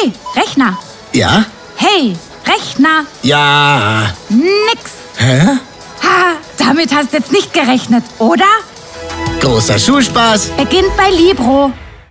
Hey, Rechner. Ja? Hey, Rechner. Ja. Nix. Hä? Ha, damit hast du jetzt nicht gerechnet, oder? Großer Schulspaß. Beginnt bei Libro.